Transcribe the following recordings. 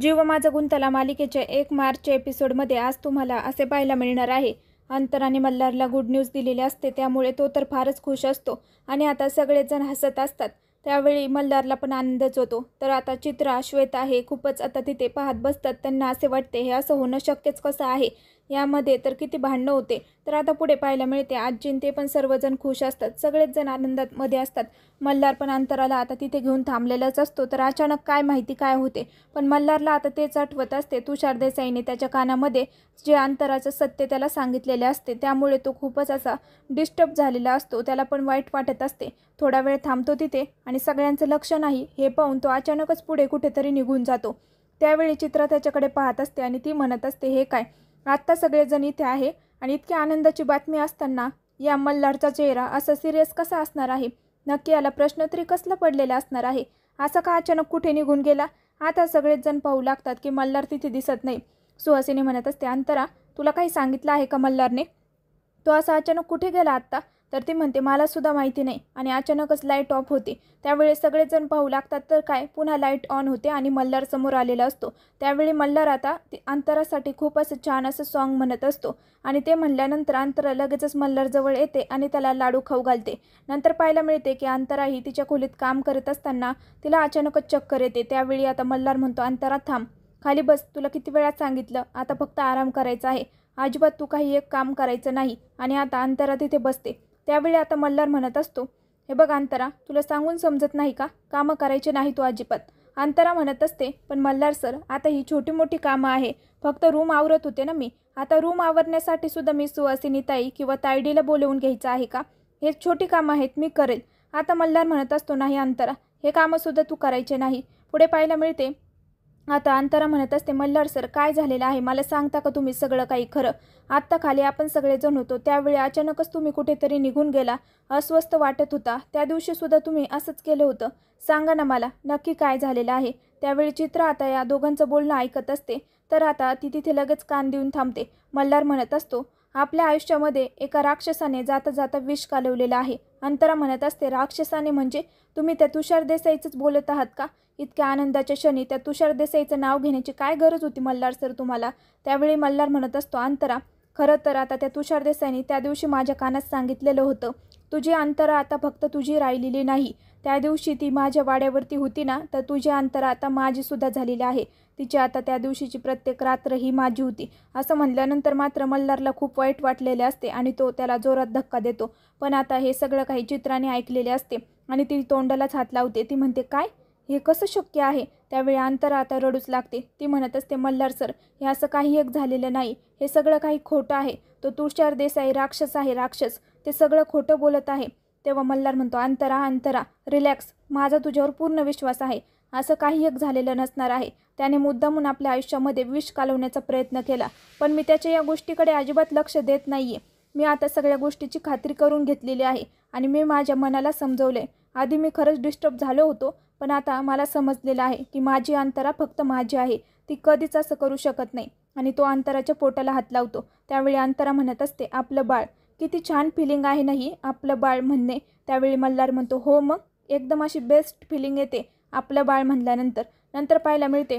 जीव माझा गुंतला मालिकेच्या एक मार्चच्या एपिसोडमध्ये आज तुम्हाला असे पाहायला मिळणार आहे. अंतराने मल्हारला गुड न्यूज दिलेली असते त्यामुळे तो तर फारच खुश असतो आणि आता सगळेजण हसत असतात. त्यावेळी मल्हारला पण आनंदच होतो. तर आता चित्रा श्वेता हे खूपच आता तिथे पाहत बसतात. त्यांना असे वाटते हे असं होणं शक्यच कसं आहे? यामध्ये तर किती भांडणं होते. तर आता पुढे पाहायला मिळते. आजीन ते पण सर्वजण खुश असतात. सगळेच जण आनंदात मध्ये असतात. मल्हार पण अंतराला आता तिथे घेऊन थांबलेलाच असतो. तर अचानक काय माहिती काय होते? पण मल्हारला आता तेच आठवत असते. तुषार देसाईने त्याच्या कानामध्ये जे अंतराचं सत्य त्याला सांगितलेले असते त्यामुळे तो खूपच असा डिस्टर्ब झालेला असतो. त्याला पण वाईट वाटत असते. थोडा वेळ थांबतो तिथे आणि सगळ्यांचं लक्ष नाही. हे पाहून तो अचानकच पुढे कुठेतरी निघून जातो. त्यावेळी चित्रा त्याच्याकडे पाहत असते आणि ती म्हणत असते हे काय? आत्ता सगळेजण इथे आहे आणि इतकी आनंदाची बातमी असताना या मल्हारचा चेहरा असा सिरियस कसा असणार आहे? नक्की याला प्रश्न तरी कसला पडलेला असणार आहे? असं का अचानक कुठे निघून गेला? आता सगळेच जण पाहू लागतात की मल्हार तिथे दिसत नाही. सुहासिनी म्हणत असते अंतरा तुला काही सांगितलं आहे का मल्हारने? तो असा अचानक कुठे गेला आत्ता? तर ती म्हणते मला सुद्धा माहिती नाही. आणि अचानकच लाइट ऑफ होते. त्यावेळी सगळेजण पाहू लागतात तर काय? पुन्हा लाइट ऑन होते आणि मल्हार समोर आलेला असतो. त्यावेळी मल्हार आता अंतरासाठी खूप असं छान असं सॉन्ग म्हणत असतो आणि ते म्हणल्यानंतर अंतरा लगेचच मल्हारजवळ येते आणि त्याला लाडू खाऊ घालते. नंतर पाहायला मिळते की अंतरा ही तिच्या खोलीत काम करत असताना तिला अचानकच चक्कर येते. त्यावेळी आता मल्हार म्हणतो अंतरा थांब. खाली बस. तुला किती वेळात सांगितलं? आता फक्त आराम करायचा आहे. अजिबात तू काही एक काम करायचं नाही. आणि आता अंतरा तिथे बसते. त्यावेळी आता मल्हार म्हणत असतो हे बघ अंतरा तुला सांगून समजत नाही का? कामं करायचे नाही तू अजिबात. अंतरा म्हणत असते पण मल्हार सर आता ही छोटी मोठी कामं आहे. फक्त रूम आवरत होते ना मी. आता रूम आवरण्यासाठी सुद्धा मी सुवासिनी ताई किंवा तायडीला बोलवून घ्यायचं आहे का? हे छोटी कामं आहेत मी करेल. आता मल्हार म्हणत असतो नाही अंतरा हे कामंसुद्धा तू करायचे नाही. पुढे पाहायला मिळते. आता अंतरा म्हणत असते मल्हार सर काय झालेलं आहे? मला सांगता का तुम्ही सगळं काही खरं? आत्ता खाली आपण सगळेजण होतो त्यावेळी अचानकच तुम्ही कुठेतरी निघून गेला अस्वस्थ वाटत होता. त्या दिवशीसुद्धा तुम्ही असंच केलं होतं. सांगा ना मला नक्की काय झालेलं आहे? त्यावेळी चित्र आता या दोघांचं बोलणं ऐकत असते. तर आता ती तिथे लगेच कान देऊन थांबते. मल्हार म्हणत असतो आपल्या आयुष्यामध्ये एका राक्षसाने जाता जाता विष कालवलेलं आहे. अंतरा म्हणत असते राक्षसाने म्हणजे तुम्ही त्या तुषार देसाईचंच बोलत आहात का? इतक्या आनंदाच्या क्षणी त्या तुषार देसाईचं नाव घेण्याची काय गरज होती मल्हार सर तुम्हाला? त्यावेळी मल्हार म्हणत असतो अंतरा खरं तर आता त्या तुषार देसाईने त्या दिवशी माझ्या कानात सांगितलेलं होतं तुझी अंतरं आता फक्त तुझी राहिलेली नाही. त्या दिवशी ती माझ्या वाड्यावरती होती ना तर तुझे अंतर आता माझीसुद्धा झालेली आहे. तिची आता त्या दिवशीची प्रत्येक रात्र ही माझी होती. असं म्हणल्यानंतर मात्र मल्हारला खूप वाईट वाटलेले असते आणि तो त्याला जोरात धक्का देतो. पण आता हे सगळं काही चित्राने ऐकलेले असते आणि ती तोंडालाच हात लावते. ती म्हणते काय? हे कसं शक्य आहे त्यावेळी अंतरा आता रडूच लागते. ती म्हणत असते मल्हार सर हे असं काही एक झालेलं नाही. हे सगळं काही खोटं आहे. तो तुषार देसाई राक्षस आहे राक्षस. ते सगळं खोटं बोलत आहे. तेव्हा मल्हार म्हणतो अंतरा अंतरा रिलॅक्स. माझा तुझ्यावर पूर्ण विश्वास आहे. असं काही एक झालेलं नसणार आहे. त्याने मुद्दामून आपल्या आयुष्यामध्ये विष कालवण्याचा प्रयत्न केला. पण मी त्याच्या या गोष्टीकडे अजिबात लक्ष देत नाही आहे मी आता सगळ्या गोष्टीची खात्री करून घेतलेली आहे आणि मी माझ्या मनाला समजवले आधी मी खरंच डिस्टर्ब झालो होतो पण आता मला समजलेलं आहे की माझी अंतरा फक्त माझी आहे. ती कधीच असं करू शकत नाही आणि तो अंतराच्या पोटाला हात लावतो. त्यावेळी अंतरा म्हणत असते आपलं बाळ. किती छान फिलिंग आहे नाही आपलं बाळ म्हणणे. त्यावेळी मल्हार म्हणतो हो मग एकदम अशी बेस्ट फिलिंग येते आपलं बाळ म्हणल्यानंतर. नंतर पाहायला मिळते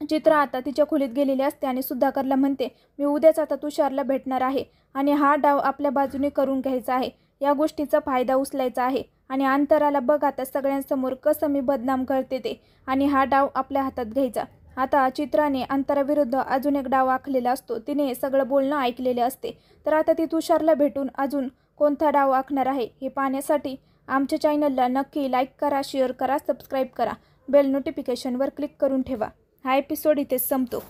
चित्रा आता तिच्या खोलीत गेलेली असते आणि सुधाकरला म्हणते मी उद्याच आता तुषारला भेटणार आहे आणि हा डाव आपल्या बाजूने करून घ्यायचा आहे. या गोष्टीचा फायदा उचलायचा आहे आणि अंतराला बघ आता सगळ्यांसमोर कसं मी बदनाम करते ते आणि हा डाव आपल्या हातात घ्यायचा. आता चित्राने अंतराविरुद्ध अजून एक डाव आखलेला असतो. तिने सगळं बोलणं ऐकलेले असते. तर आता ती तुषारला भेटून अजून कोणता डाव आखणार आहे हे पाहण्यासाठी आमच्या चॅनलला नक्की लाईक करा शेअर करा सबस्क्राईब करा. बेल नोटिफिकेशनवर क्लिक करून ठेवा. हा एपिसोड इथेच संपतो.